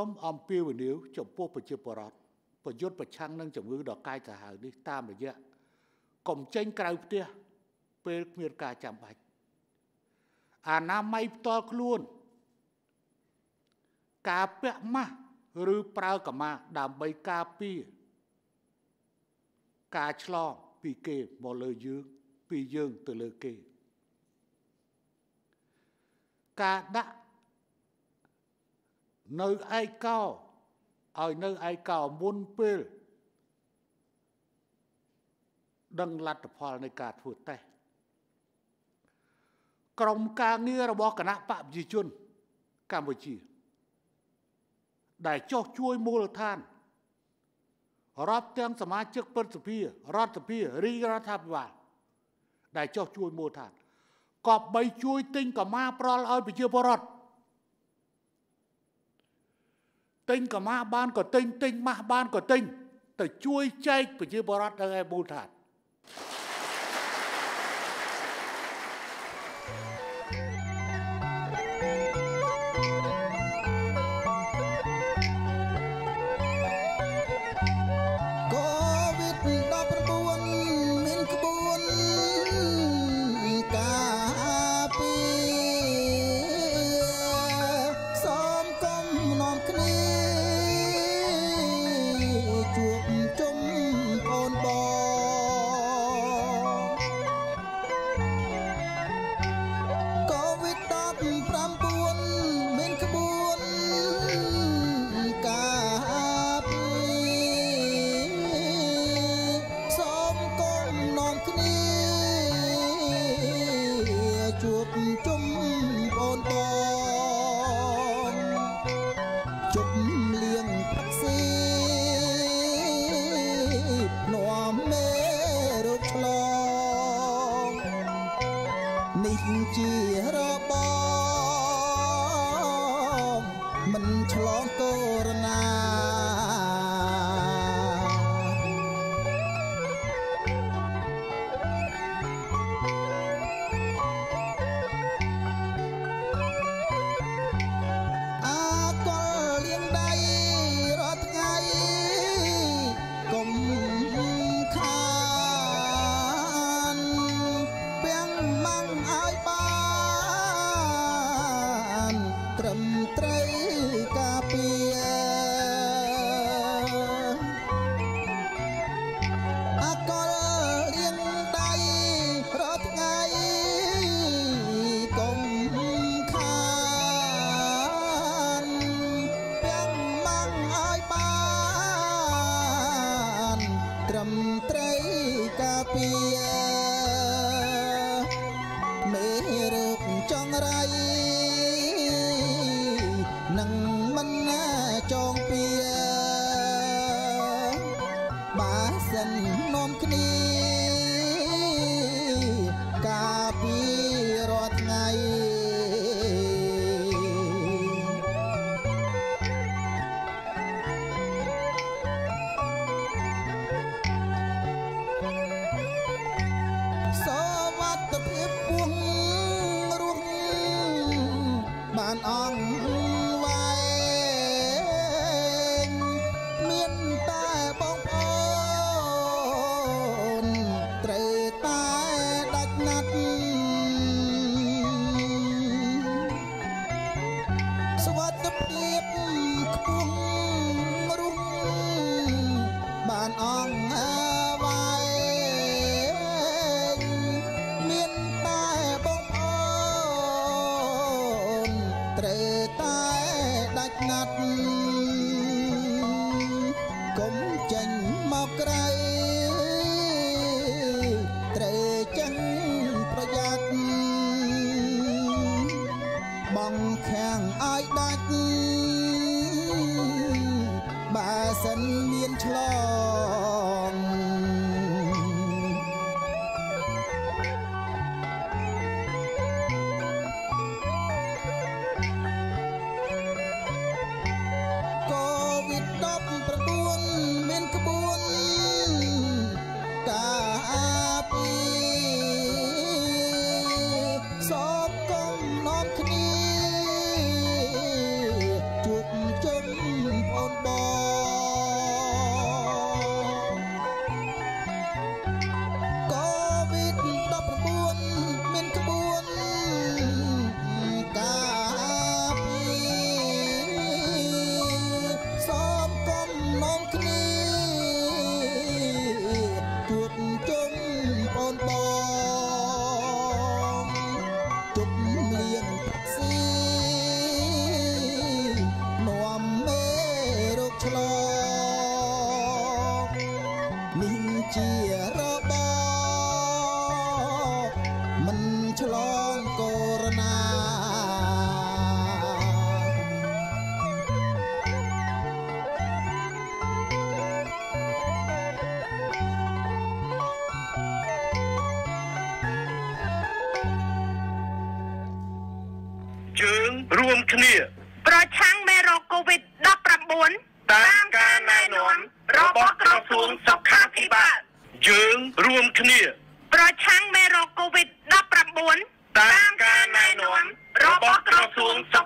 ខ្ញុំអំពាវនាវចំពោះប្រជាពលរដ្ឋប្រយុទ្ធប្រឆាំងនឹងជំងឺដ៏កាយសាហាវនេះតាមរយៈកុំចេញក្រៅផ្ទះពេលគ្មានការចាំបាច់អនាម័យផ្ទាល់ខ្លួន ការពាក់ម៉ាស់ឬប្រើកម្មាដើម្បីការពារការឆ្លងពីគេមកលើយើងពីយើងទៅលើគេ ការដាក់ នៅឯកោឲ្យនៅឯកោមុនពេលដឹងលទ្ធផលនៃការធ្វើតេស្តក្រុមការងាររបស់គណៈបកប្រជាជនកម្ពុជា ដែលចោះជួយមូលដ្ឋានរាប់ទាំងសមាជិកព្រឹទ្ធសភារដ្ឋសភារាជរដ្ឋាភិបាលដែលចោះជួយមូលដ្ឋានក៏បីជួយទិញកម្មាប្រល់ឲ្យប្រជាពលរដ្ឋ ទិញកម្មាបានក៏ទិញទិញម៉ាស់បានក៏ទិញទៅជួយចែកប្រជាពលរដ្ឋទៅឯមូលដ្ឋាន រៃ ស្វាត់ទៅព្រៀបខ្ពស់ សិនមានឆ្លង ជុំ រួមគ្នា ប្រឆាំងមេរោគ COVID-19 តាមការណែនាំរបស់ក្រសួងសុខាភិបាលយើងរួមគ្នា ប្រឆាំងមេរោគ COVID-19 តាមការណែនាំរបស់ក្រសួងសុ